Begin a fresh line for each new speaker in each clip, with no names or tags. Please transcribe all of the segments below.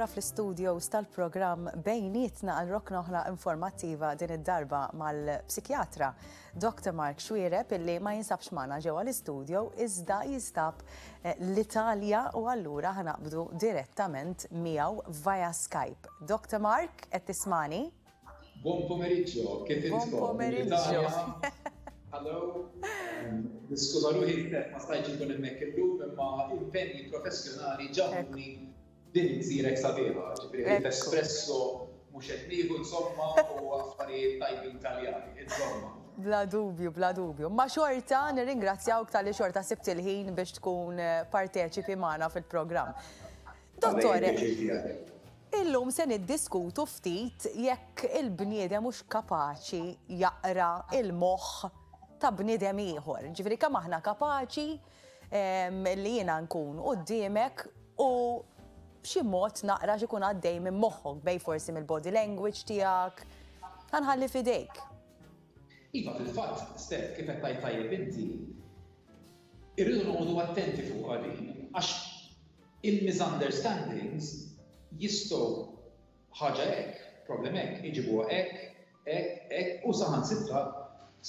lura fl-studios tal-programm Bejnietna għal rokna oħra informattiva din id-darba mal-psikjatra Doctor Mark Xuereb illi ma jinsabx magħna ġewwa l-istudio iżda jinstab l-Italja u allura ħanaqbdu direttament miegħu via Skype. Doctor Mark, qed tismani?
Buon pomeriggio, kif intkom?
Buon pomeriggio.
Hello. Niskuża ruħi, ma stajtx inkun hemmhekk illum imma impenji professjonali ġabuni Din hi gżirek sabiħa, ġifieri ħin t'espresso mhux qed nieħu insomma u affarijiet tajbin Taljani, insomma.
Bla dubju, bla dubju. Imma xorta nirringrazzjawk talli xorta sibt il-ħin biex tkun parteċipi magħna fil-programm. Dottore, illum se niddiskutu ftit jekk il-bniedem hux kapaċi jaqra il-moħħ ta' bniedem ieħor. Ġifieri kemm aħna kapaċi li jiena nkun quddiemek u b'xi mod naqra x'ikun għaddej minn moħħok bej forsi mill-body language tiegħek. Ħanħalli f'idejk.
Iva, fil-fatt, Steph, kif qed tgħid tajjeb inti, irridu noqogħdu attenti fuqha din għax il-misunderstandings jistgħu ħaġa hekk, problem hekk, iġibuha hekk, Hekk, hekk, u saħansitra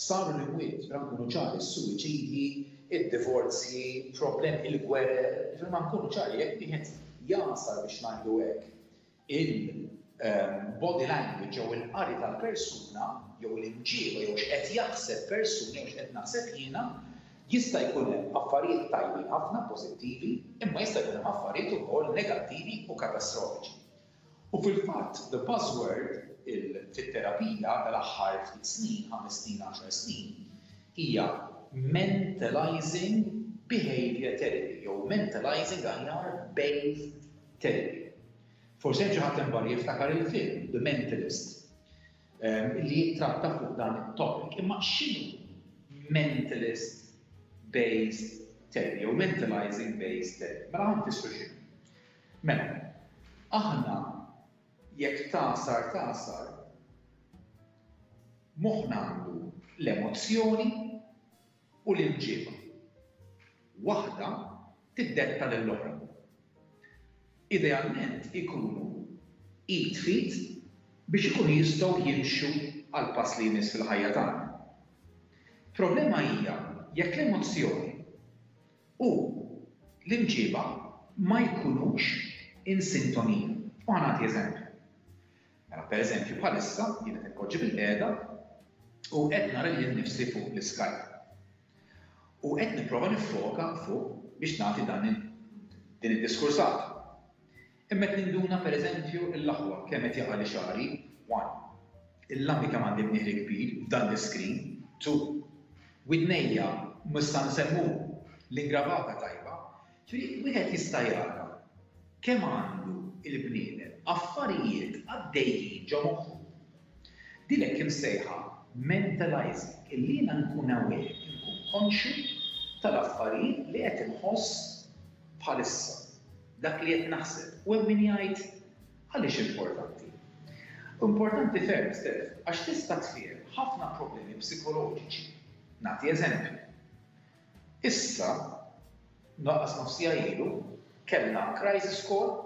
saru l-imwiet, bla nkunu ċari, is-suwiċidji, id-divorzji, problemi, il-gwerer, jiġifieri ma nkunu ċari, jekk wieħed jagħsar biex ngħidu hekk il-body language jew il-qari tal-persuna jew l-imġieba jew x'qed jaħseb persuna jew x'qed naħseb jiena, jista' jkun hemm affarijiet tajbin ħafna, pożittivi, imma jista' jkun hemm affarijiet ukoll negattivi u katastrofiċi. U fil-fatt, the buzzword fit-terapija tal-aħħar ftit snin, ħames snin, għaxar snin, hija mentalizing behavior therapy jew mentalizing aħjar based therapy. Forsi hemm xi ħadd hemm barra jiftakar il-film The Mentalist ehm, li jittratta fuq dan it-topic. Imma x'inhu mentalist based therapy jew mentalizing based therapy? Mela ħan fissru x'inhu. Mela, aħna jekk tagħsar tagħsar, moħħna għandu l-emozzjoni u l-imġieba. Waħda tiddetta lill-oħra. Idealment ikunu id f'id biex ikunu jistgħu jimxu għall-pass li jmiss fil-ħajja tagħna. Problema hija jekk l-emozzjoni u l-imġieba ma jkunux in sintonija. U ħa nagħti eżempju. Mela, pereżempju, bħalissa jien qed inpoġġi bilqiegħda u qed nara lili nnifsi fuq l-iskajp. U qed nipprova niffoka fuq biex nagħti dan din id-diskursata. Imma qed ninduna per eżempju l-aħwa kemm qed jaqa' li xagħri, one, il-lami kemm għandi mniħri kbir f'dan l-iskrin, two, widnejja mh'issa nsemmu l-ingravata tajba, three, wieħed jista' jara kemm għandu il-bniedem affarijiet għaddejjin ġo moħħu. Din hekk imsejħa mentalizing illi jiena nkun aware, inkun konxju tal-affarijiet li qed inħoss bħalissa. dak li qed naħseb, u hemm min jgħid, Għaliex importanti? Importanti ferm, Steph, għax tista' tfihem ħafna problemi psikoloġiċi. Nagħti eżempju. Issa, naqas nofsija ilu, kellna crisis call,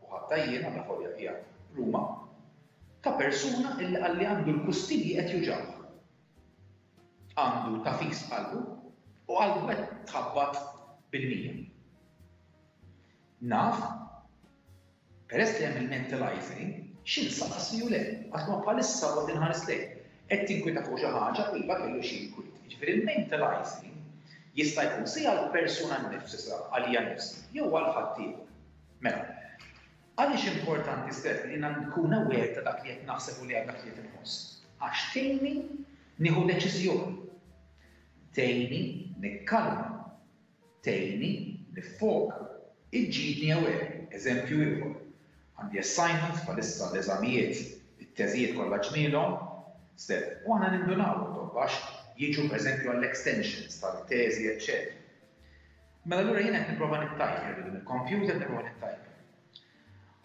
u ħatta jiena la folja hija Ruma, ta' persuna illi qalli għandu l-kustilji qed juġgħu. Għandu tagħfis f'qalbu u qalbu qed tħabbat bil-mija. Naf, peress li hemm il-mentalizing, x'insab ħassni u le, għax ma bħalissa qed inħares lejk. Qed tinkwita fuq xi ħaġa iva kellu xi jinkwit. Ġifieri il-mentalizing jista' jkun si għall-persuna nnifsisha għalija nnifsi jew għal ħaddieħor. Mela, Għaliex importanti, Steph, li jiena nkun aware ta' dak li qed naħseb u li għal dak li qed inħoss? Għax tgħinni nieħu deċiżjoni. Tgħinni nikkalma. Tgħinni niffoka. Iġġibni aware. Eżempju ieħor. Għandi assignment bħalissa l-eżamijiet, it-teżijiet kollha ġmielhom, Steph, u aħna nindunaw, tobbax, jiġu pereżempju għall-extensions tal-teżi, eċċetera. Mela allura jien qed nipprova nittajper billi bil-kompjuter nipprova nittajper.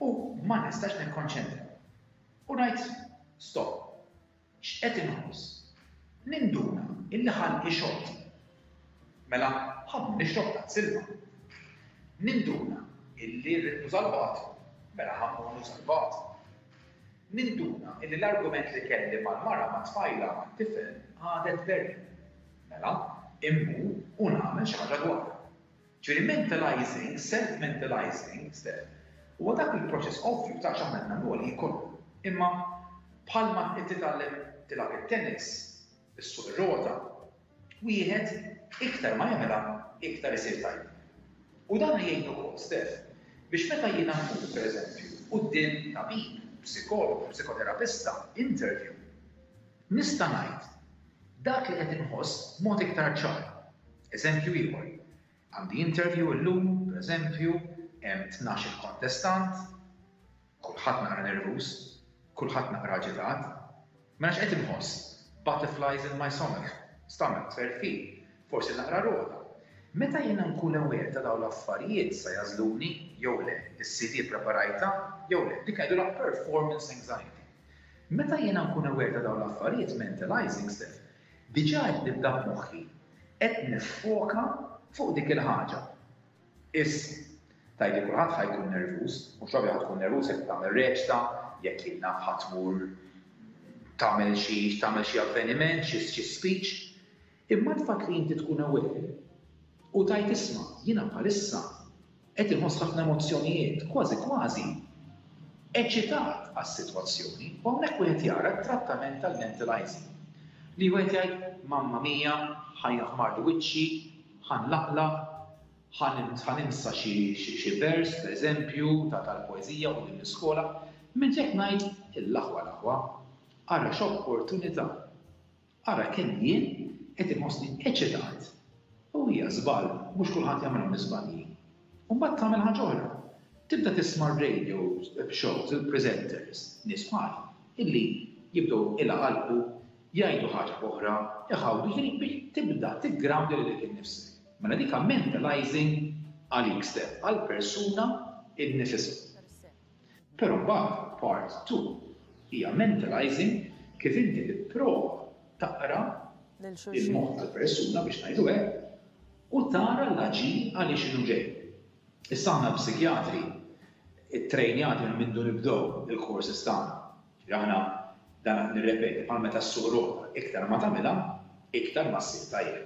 U ma nistax nikkonċentra. U ngħid stop. X'qed inħoss? Ninduna illi ħalqi xott. Mela ħammur nixrob ta' silma. Ninduna illi rrid nuża l-batru. Mela ħammur nuża l-batru. Ninduna illi l-argument li kelli mal-mara mat-tfajla mat-tifel għadet b'erja. Mela, immur u nagħmel xi ħaġa dwarha. Ġifieri mentalizing, self-mentalizing, Steph, huwa dak il-proċess ovvju ta' x'aħna qed nagħmlu għalih kollu. Imma bħalma titgħallem tilgħab it-tennis, issuq ir-rota, Wieħed iktar ma jagħmilha iktar isir tajjeb. U dan jgħin ukoll, Steph, biex meta jiena nkun, pereżempju, quddiem tabib, psikologu, psikoterapista, interview, nista' ngħid dak li qed inħoss b'mod iktar ċar. Eżempju ieħor, għandi interview illum, pereżempju, hemm tnax-il kontestant, Kulħadd naqra nervuż, kulħadd naqra aġitat. Mela x'qed inħoss? Butterflies in my somach, stomach, tferfir, forsi naqra rogħda. Meta jiena nkun aware ta' dawn l-affarijiet sa jagħżluni jew le, is-CD ppreparajtha jew le, dik ngħidulha performance anxiety. Meta jiena nkun aware ta' dawn l-affarijiet mentalizing stuff, diġà qed nibda b'moħħi qed niffoka fuq dik il-ħaġa. Is. Tgħid li kulħadd ħa jkun nervuż, mhux ovvja ħa tkun nervuż jekk tagħmel reċta, jekk jien naf ħa tmur tagħmel xi tagħmel xi avveniment, xi xi speech. Imma l-fatt li inti tkun aware u tgħid isma' jiena bħalissa qed inħoss ħafna emozzjonijiet, kważi kważi eċitat għas-sitwazzjoni, u hawnhekk wieħed jara t-trattament tal-mentalizing. Li wieħed jgħid mamma mia, ħajja ħmar li wiċċi, Ħa nlaqlaq, ħa ninsa xi vers, pereżempju, tal-poeżija u din l-iskola, mentre qed ngħid, Il-aħwa l-aħwa, ara x'opportunità! Ara kemm jien qed inħossni eċitat! U hija żball, mhux kulħadd jagħmilhom l-iżbalji. U mbagħad tagħmel ħaġa oħra, tibda tisma' r-radio shows, il-presenters, nies bħali, illi jibdew ilaqalqu, jgħidu ħaġa b'oħra, iħawdu, jiġifieri biex tibda tiggroundja lilek innifsek. Mela dik hija mentalizing għalik stess, għall-persuna innifisha. Però mbagħad part two hija mentalizing kif inti tipprova taqra l-moħħ tal-persuna biex ngħidu hekk u tara l-aġir għaliex inhu ġej. Issa aħna l-psikjatri ttrejnjati minn mindu nibdew il-courses tagħna. Ġifieri aħna dan qed nirrepeti bħal meta ssuq rota, iktar ma tagħmilha iktar ma ssir tajjeb.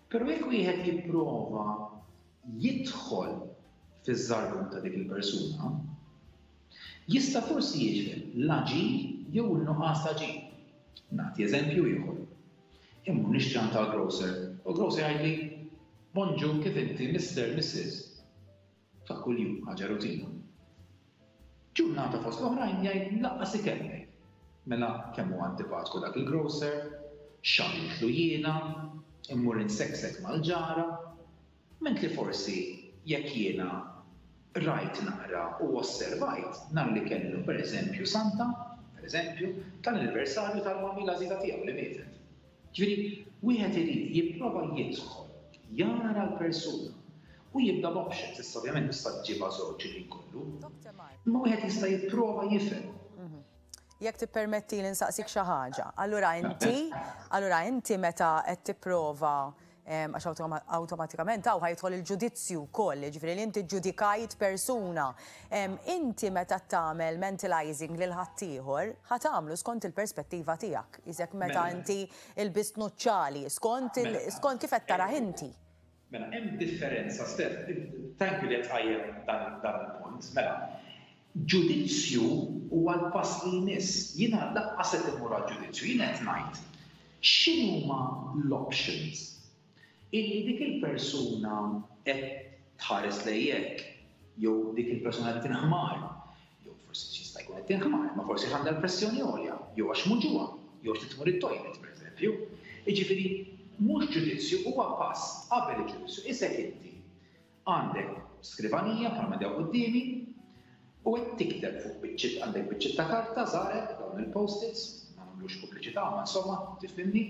Però jekk wieħed jipprova jidħol fiż-żarbun ta' dik il-persuna, jista' forsi jiġri l-aġir jew in-nuqqas ta' aġir. Nagħti eżempju ieħor. Immur nixtri tal-grocer u l-grocer jgħidli, Bonġur, kif inti, Mister, Missis? ta' kuljum, ħaġa rutina. Ġurnata fost l-oħrajn jgħid lanqas ikelli. Mela kemm hu antipatku dak il-grocer, x'għamiltlu jiena, immur inseksek mal-ġara, ment li forsi jekk jiena rajt naqra u osservajt nhar li kellu pereżempju Santa, pereżempju, tal-anniversarju tal-mammi l-għażiża tiegħu li mietet. Ġifieri, wieħed irid jipprova jidħol, jara l-persuna u jibda b'options, issa ovvjament tista' ġġibha żewġ il-ħin kollu, imma wieħed jista' jipprova jifhem. Mhm.
Jekk tippermettili nsaqsik xi ħaġa, allura inti, allura inti meta qed tipprova għax awtomatikament hawn ħajtħol il-ġudizzju wkoll, jiġifieri li inti ġudikajt persuna. Inti meta tagħmel mentalizing lil ħaddieħor, ħa tagħmlu skont il-perspettiva tiegħek, iżjed meta mela. inti ilbist nuċċali, skont mela. kif qed tarah inti.
Mela, hemm differenza, Steph, thank you li qed tqajjem dan il-punt, mela, Ġudizzju huwa l-pass li jmiss. Jiena laqqas qed immur għal ġudizzju, jiena qed ngħid x'inhuma l-options illi dik il-persuna qed tħares lejn hekk jew dik il-persuna qed tinħmar, jew forsi x'jista' jkun qed tinħmar, imma forsi għandha l-pressjoni għolja, jew għax muġuha, jew għax titmur it-toilet pereżempju. Jiġifieri mhux ġudizzju huwa pass qabel il-ġudizzju, isek inti. Għandek skrivanija bħal ma di hawn quddiemi u qed tikteb fuq biċċiet għandek biċċiet ta' karta żgħarek, dawn il-post-its, ma nagħmlux pubblicità ma insomma tifhimni,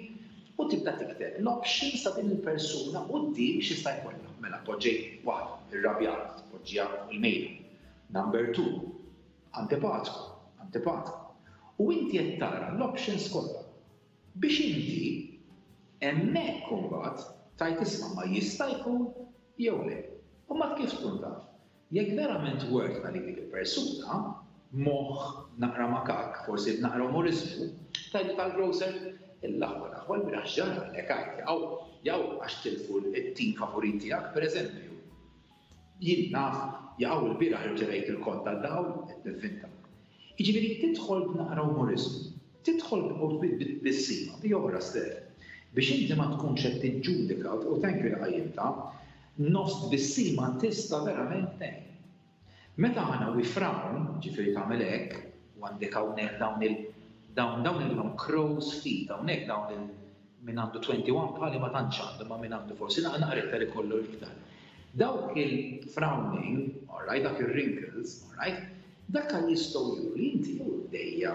u tibda tikteb l-options ta' din il-persuna quddiem x'jista' jkollha. Mela poġġejt waħda, irrabjat, tpoġġiha fuq il-mejda. Number two, antipatku, antipatku. U inti qed tara l-options kollha. Biex inti hemmhekk imbagħad tgħid isma' ma jista' jkun jew le. Imbagħad kif tkun taf? Jekk verament word għalik dik il-persuna, moħħ naqra makakk, forsi b'naqra umoriżmu, tgħidlu tal-grocer, L-aħwa l-aħwa l-bieraħ x'ġaralek? Għid, jaqgħu għax tilfu t-tim favorit tiegħek, pereżempju. Jien naf li hawn ilbieraħ irċevejt il-kont tad-dawl, qed nivvinta. Jiġifieri tidħol b'naqra umoriżmu, tidħol b'tbissima, bi oħra ster. Biex inti ma tkunx qed tiġġudika u thank you li qajjimtha, nofs tbissima tista' verament tgħin. Meta aħna we frown, jiġifieri tagħmel hekk, u għandek hawnhekk dawn il, dawn, dawn ilhom crow's feet, hawnhekk dawn il, Min għandu 21 bħali ma tantx għandu imma min għandu forsi naqa' naqra iktar ikollu iktar. Dawk il-frowning, all right, dak ir-wrinkles, all right, dak għal jistgħu juru li inti jew dejja,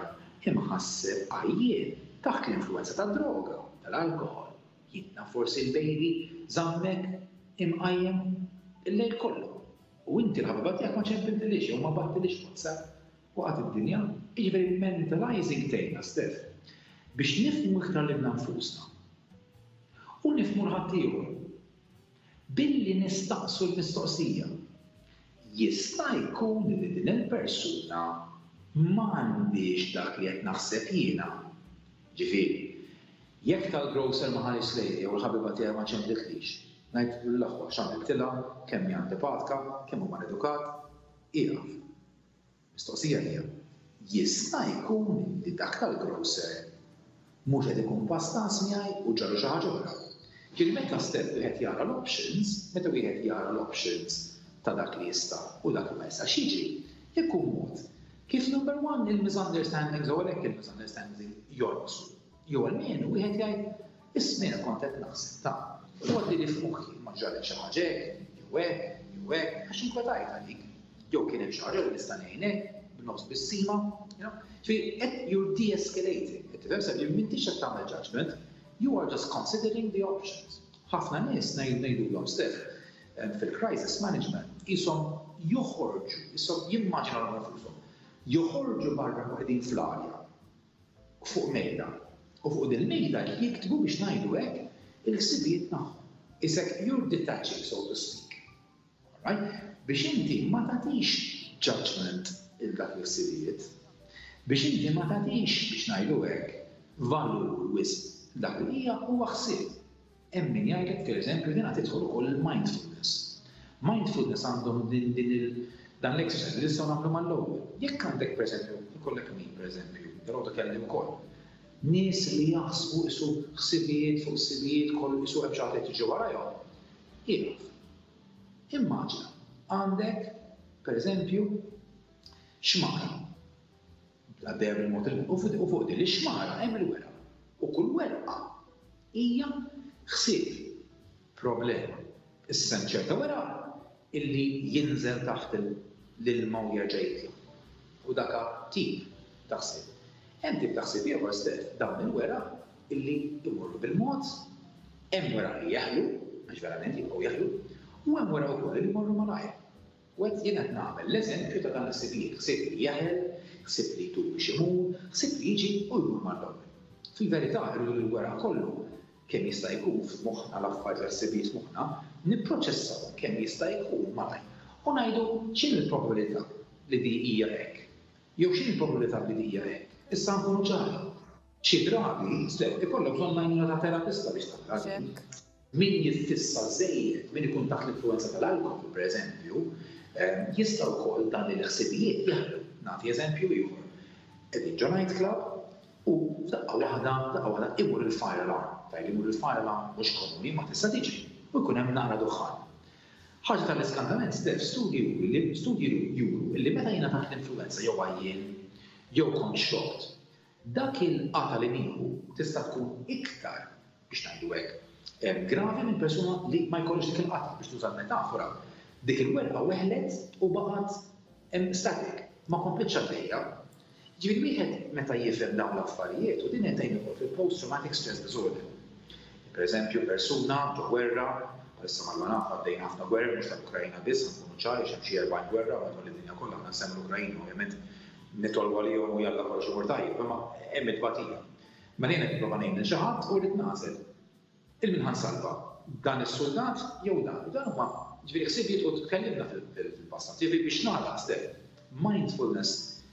imħasseb, għajjien, taħt l-influwenza tad-droga, tal-alkoħol, jien naf forsi l-baby żammek imqajjem il-lejl kollu u inti l-ħabiba tiegħek ma ċempiltilhiex jew ma bagħtilhiex WhatsApp Waqgħet id-dinja, jiġifieri mentalizing tgħinna stess biex nifhmu iktar lilna nfusna u nifhmu l-ħaddieħor billi nistaqsu l-mistoqsija, Jista' jkun li din il-persuna m'għandhiex dak li qed naħseb jiena? Ġifieri, jekk tal-grocer ma ħaristx lejja jew il-ħabiba tiegħi ma ċemdlitlix, ngħid, L-aħwa x'għamiltilha, kemm hi antipatka, kemm hu maledukat, ieqaf. Mistoqsija hija, jista' jkun li dak tal-grocer mhux qed ikun pastanz miegħi u ġralu xi ħaġa oħra? Ġieli meta step wieħed jara l-options, meta wieħed jara l-options ta' dak li jista' u dak li ma jistax jiġri, ikun mod kif number one il-misunderstandings u għalhekk il-misunderstandings jonqsu. Jew almenu wieħed jgħid, Ismien kont qed naħseb ta', u għaddieli f'moħħi ma ġralek xi ħaġa hekk, jew hekk, jew hekk, għax inkwetajt għalik, jew kien hemm xi ħaġa li nista' ngħinek, b'nofs bissima, you know. Ġifieri qed you're de-escalating, qed tifhem sew li m'intix qed tagħmel judgment, you are just considering the options. Ħafna nies ngħidulhom stess eh, fil-crisis management qishom joħorġu, qishom jimmaġinaw nfushom, joħorġu barra qegħdin fl-arja fuq mejda, u fuq dil-mejda jiktbu biex ngħidu hekk il-ħsibijiet tagħhom. It's like you're detaching so to speak. Alright? Biex inti ma tagħtix judgement lil dak il-ħsibijiet. Biex inti ma tagħtix biex ngħidu hekk valur wisq dak li hija huwa ħsieb. Hemm min jgħidlek pereżempju li għandha tidħol ukoll il-mindfulness. Mindfulness għandhom din din il dan l-exercise li nistgħu nagħmlu mal-ewwel. Jekk għandek pereżempju, ikollek min pereżempju, dal-għodu kelli wkoll, nies li jaħsbu qisu ħsibijiet fuq ħsibijiet kollu qisu hemm xi ħadd qed jiġi warajhom, ieqaf. Immaġina, għandek pereżempju xmara Bla deheb il-mod il-, u fuq din ix-xmara hemm il-weraq. U kull werqa hija ħsieb, problema. Issa hemm ċerta weraq illi jinżel taħt l-ilma u jerġa' jitla'. U daka tip ta' ħsieb. Hemm tip ta' ħsieb ieħor, Steph, dawn il-weraq illi jmorru bil-mod, hemm weraq li jeħlu, għax verament jibqgħu jeħlu, u hemm weraq ukoll li jmorru malajr. U għedt, Jien qed nagħmel l-eżempju ta' dan is-sibiet, ħsieb li jeħel, ħsieb li jdur biex imur, ħsieb li jiġi u jmur mal-logħob. Fil-verità, irridu li wara kollu, kemm jista' jkun f'moħħna l-affarijiet li ħsibiet moħħna, nipproċessahom kemm jista' jkun malajr u ngħidu x'inhi l-probabilità li di hija hekk, jew x'inhi l-probabilità li di hija hekk, issa nkunu ċari. Xi drabi, sew, ikollok bżonn l-għajnuna ta' terapista biex taqra din. Min jiffissa żżejjed, min ikun taħt l-influwenza tal-alkoħol, pereżempju, jista' wkoll dan il-ħsibijiet jaħlu. Nagħti eżempju ieħor. Qegħdin ġo night club u f'daqqa waħda, f'daqqa waħda imur il-fire alarm. Tajli jmur il-fire alarm mhux komuni, ma tista' tiġri, u jkun hemm naqra duħħan. Ħaġa tal-iskantament stess, studji juru li studji juru li meta jiena taħt l-influwenza jew għajjien, jew kont xoqt, Dak il-qatgħa li nieħu tista' tkun iktar, biex ngħidu hekk, gravi minn persuna li ma jkollhiex dik il-qatgħa, biex nuża l-metafora. Dik il-werqa weħlet u baqgħet static, ma komplitx għaddejja. Jiġifieri wieħed meta jifhem dawn l-affarijiet, u din qed tgħin ukoll fil-post traumatic stress disorder. Pereżempju, persuna ġo gwerra, bħalissa malma naf għaddejn ħafna gwerer mhux tal-Ukraina biss, ħa nkunu ċari għax hemm xi 40 gwerra madwar id-dinja kollha, aħna nsemmlu l-Ukraina ovvjament Nitolbu għalihom u jalla kollox imur tajjeb, imma hemm it-tbatija. Mela jiena qed nipprova ngħin lil xi ħadd u rrid nagħżel. Il-min ħa nsalva? Dan is-suldat jew dan? U dan huma, jiġifieri ħsibijiet u tkellimna fil-passat. Jiġifieri biex nagħlaq, Steph, mindfulness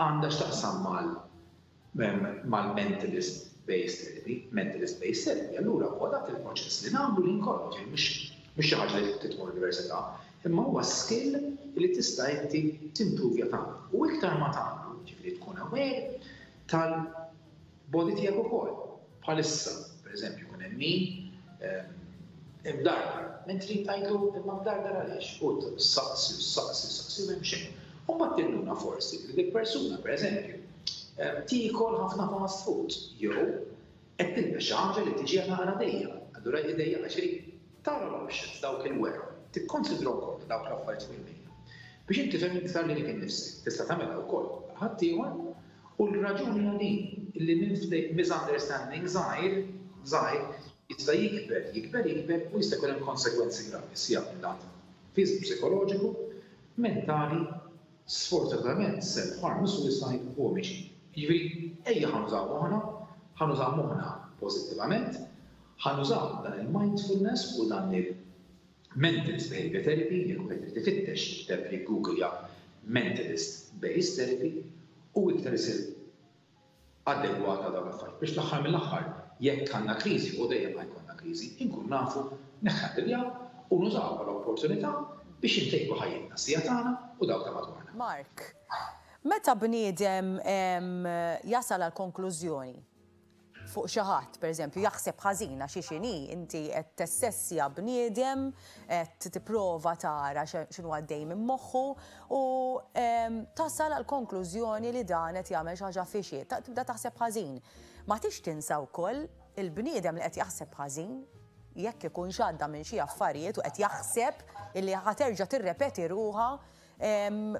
għandha x'taqsam mal mal-mentalist based therapy, mentalist based therapy allura huwa dak il-proċess li nagħmlu lil kollox, ġifieri mhux mhux xi ħaġa li trid tmur università, imma huwa skill li tista' inti timprovja tagħmlu. U iktar ma tagħmlu, ġifieri tkun aware tal-body tiegħek ukoll. Bħalissa, pereżempju, kien hemm min imdardar, mentri tgħidlu imma mdardar għaliex? U ssaqsi u ssaqsi u ssaqsi u m'hemm xejn. U mbagħad tinduna forsi li dik persuna, pereżempju, tiekol ħafna fast food jew qed tilbes xi ħaġa li tiġiha naqra dejqa, allura hi dejqa għax irid tara l-options dawk il-wera, tikkonsidrahom kollha dawk l-affarijiet fil-menu biex inti tifhem iktar lilek innifsek. Tista' tagħmilha wkoll għal ħaddieħor U l-raġuni hija din, li minn ftehim misunderstanding żgħir, żgħir, jista' jikber, jikber, jikber u jista' jkun hemm konsegwenzi gravi sja minn lat fiżiku, psikoloġiku, mentali, sfortunatament self harm u suicide u omicidi. Jiġifieri, ejja ħa nużaw moħħna, ħa nużaw moħħna pożittivament, ħa nużaw dan il-mindfulness u dan il, Mentalist Behavior Therapy, jekk wieħed irid ifittex jikteb jiggugilja Mentalist Based Therapy u iktar isir adegwat għal dawn l-affarijiet biex fl-aħħar mill-aħħar jekk għandna kriżi u dejjem ħajkollna kriżi inkunu nafu nikhandiljaw u nużawha bħala opportunità biex intejbu ħajjitna sija tagħna u dawk ta' madwarna.
Mark, Meta bniedem jasal għal konklużjoni fuq xi ħadd, pereżempju, jaħseb ħażin għax hi x'inhi, inti qed tessessja bniedem, qed tipprova tara x'inhu għaddej minn moħħu u tasal għal konklużjoni li dan qed jagħmel xi ħaġa fixi, tibda taħseb ħażin. Ma tix tinsa wkoll il-bniedem li qed jaħseb ħażin jekk ikun xadda minn xi affarijiet u qed jaħseb illi ħaterġa' tirrepeti ruha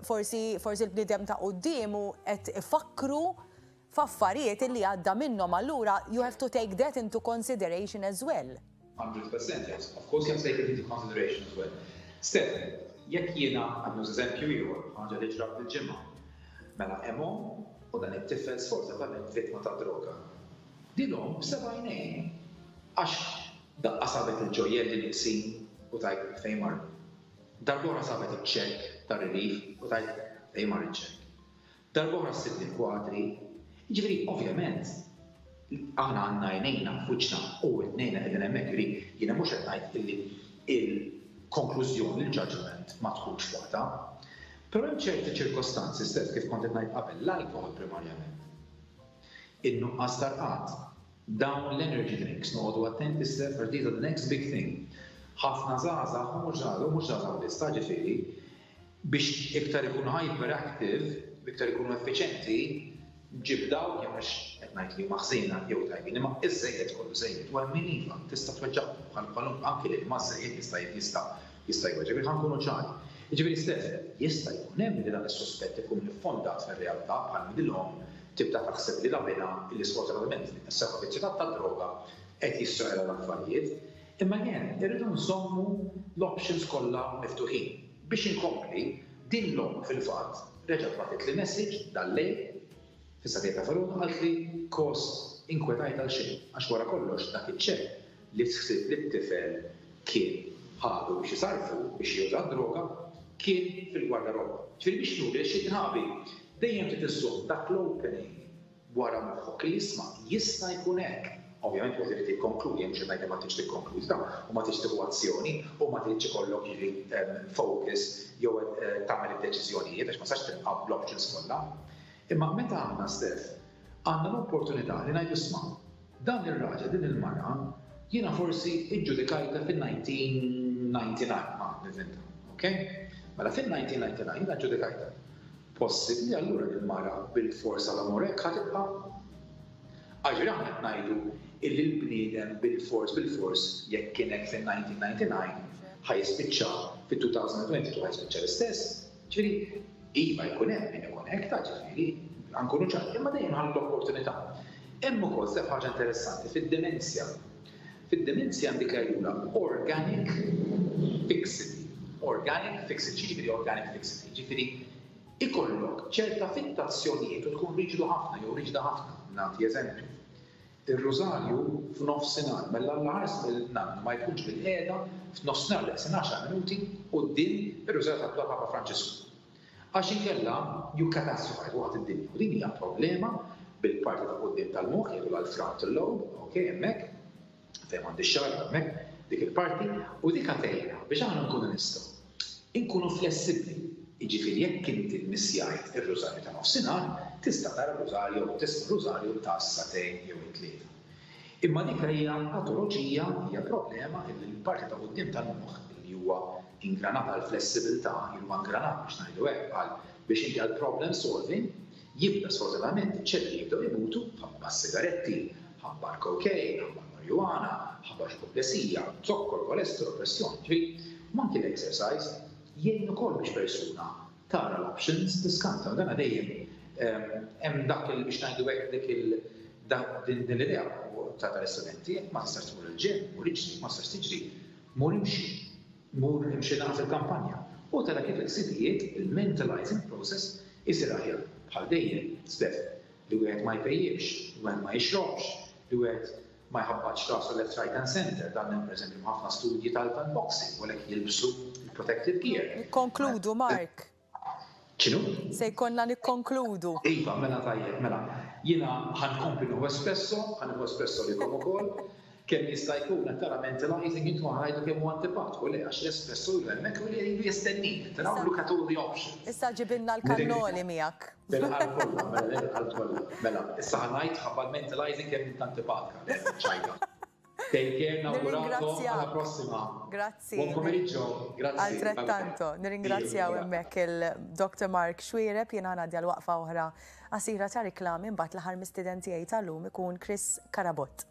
forsi forsi l-bniedem ta' quddiemu qed ifakkru F'affarijiet li għadda minnhom allura you have to take that into consideration as well.
Hundred percent yes. Of course you have to take it into consideration as well. Stephanie, jekk jiena, qed nuża eżempju ieħor, ħaġa li ġrat dil-ġimgħa. Mela hemm omm u dan it-tifel sfortunatament vittma tad-droga. Din l-omm b'seba' għajnejn. Għax daqqa sabet il-ġojjelli nieqsin u tgħid fejn marru. Darb'oħra sabet iċ-ċekk tar-relief u tgħid fejn mar iċ-ċekk. Darb'oħra ssib il-kwadri. Jiġifieri, ovvjament, aħna għandna għajnejna f'wiċċna u widnejna qegħdin hemmhekk, jiġifieri jiena mhux qed ngħid illi l-konklużjoni, l-judgement, ma tkunx waħda. Però hemm ċerti ċirkostanzi, stess kif kont qed ngħid qabel, l-alkoħol primarjament, in-nuqqas ta' rqad, dawn l-energy drinks, noqogħdu attenti stess għax these are the next big thing. Ħafna żgħażagħ, u mhux żgħażagħ, u mhux żgħażagħ biss, ta' ġifieri, Biex iktar ikunu hyperactive, iktar ikunu effiċenti, ġib dawk, jien mhux qed ngħid li huma ħżiena jew tajbin, imma iż-żejjed kollu żejjed u hemm min iva, tista' tweġġagħhom bħal kwalunkwe, anki l-ilma ż-żejjed jista' jista' jista' jweġġgħek, jekk ħankunu ċari. Jiġifieri Steph, jista' jkun hemm li dan is-suspett ikun iffondat fir-realtà bħal min illum tibda taħseb li la binha li sfortunatament is-seba' vizzju tad-droga qed jissoqilha l-affarijiet, Imma again, irridu nżommu l-options kollha miftuħin. Biex inkompli, din l-omm fil-fatt reġgħet bagħtitli message dal-lejl fis-sagħtejn ta' filgħodu qaltli, Kost, inkwetajt għal xejn, għax wara kollox dak iċ-cheque li tħsieb li t-tifel kien ħadu biex isarrfu, biex juża d-droga, kien fil-guardaroba. Ġifieri biex nuri li xi drabi dejjem trid iżżomm dak l-opening wara moħħok li jisma', jista' jkun hekk. Ovvjament wieħed irid jikkonkludi, mhux qed ngħid li ma tridx tikkonkludi dan, u ma tridx tieħu azzjoni, u ma tridx ikollok jiġri focus jew tagħmel id-deċiżjonijiet għax ma tistax tibqa' bl-options kollha. Imma meta aħna stess għandna l-opportunità li ngħidu isma', dan ir-raġel, din il-mara, jiena forsi ġġudikajtha fin-1999, ma, ninventa, ok? Mela fin-1999 jiena ġġudikajtha. Possibbli allura li l-mara bilfors għal għomor hekk ħa tibqa'? Għax vera aħna qed ngħidu illi l-bniedem bilfors bilfors jekk kien hekk fin-1999 ħa jispiċċa fit-2022 ħa jispiċċa l-istess? Ġifieri, iva jkun hemm min ikun hekk ta' ġifieri, ħa nkunu ċari, imma dejjem ħallu l-opportunità. Hemm ukoll sef ħaġa interessanti fid-demenzja. Fid-demenzja għandi kellula organic fixity, organic fixity, x'jiġifieri organic fixity? Jiġifieri ikollok ċerta fittazzjonijiet u tkun riġidu ħafna jew riġida ħafna. Nagħti eżempju. Ir-rużarju f'nofsinhar, mela Alla ħares mill-nannu ma jkunx bilqiegħda f'nofsinhar daqsxejn għaxar minuti quddiem ir-rużarju tal-Papa Franġisku. Għax inkella you catastrophize waqt id-dinja u din hija problema bil-parti ta' quddiem tal-moħħ jgħidulha l-frontal lobe, ok, hemmhekk, fejn m'għandix xagħar hemmhekk, dik il-parti, u dik ha tgħinna biex aħna nkunu nistgħu inkunu flessibbli, jiġifieri jekk inti mmissjajt ir-rużarju ta' nofsinhar, tista' tara r-rużarju jew tisma' r-rużarju ta' s-sagħtejn jew it-tlieta. Imma dik hija patoloġija, hija problema illi l-parti ta' quddiem tal-moħħ illi huwa ingranat għal flessibilità, jew ma ngranat biex ngħidu hekk, għal biex inti għal problem solving, jibda sfortunatament iċ-ċelluli jibdew imutu ħabba s-sigaretti, ħabba l-cocaine, ħabba l-marijuana, ħabba l-ipokresija, zokkor, kolesterol, pressjoni, jiġifieri, u anki l-exercise jgħin ukoll biex persuna tara l-options, tiskanta, u dana dejjem hemm dak il biex ngħidu hekk dik il din l-idea ta' tal-istudenti, ma tistax tmur il-ġim, u riġli, ma tistax tiġri, Mur imxi. Mur imxi naqra fil-kampanja u tara kif il-ħsibijiet, il-mentalizing process, isir aħjar. Bħal dejjem, Steph, li wieħed ma jpejjipx, li wieħed ma jixrobx, li wieħed ma jħabbatx rasu left right and centre, dan hemm pereżempju ħafna studji tal-boxing u għalhekk jilbsu l-protective gear.
Nikkonkludu, Mark,
X'inhu?
Se jkollna nikkonkludu.
Iva, mela tajjeb, mela. Jiena ħa nkompli nieħu espresso, ħa nieħu espresso għalikom ukoll. Kemm jista' jkun qed tara mentalizing intom ħa ngħidu kemm hu antipatku, le, għax l-espresso ilu hemmhekk u qiegħed ilu jistennieh, taraw, look at all the options.
Issa ġibilna l-cannoli miegħek.
Bil-qalb kollha, mela, le bil-qalb kollha. Mela, issa ħa ngħid, ħabbar mentalizing kemm int antipatka, le, ċajta. Take care, nawgurakom għal prossima.
Grazzi.
Buon pomeriggio. Grazzi.
Altrettanto. Nirringrazzjaw hemmhekk il-Dr. Mark Xuereb jiena ngħaddi għal waqfa oħra qasira ta' riklami mbagħad l-aħħar mistieden tiegħi tal-lum ikun Chris Karabott.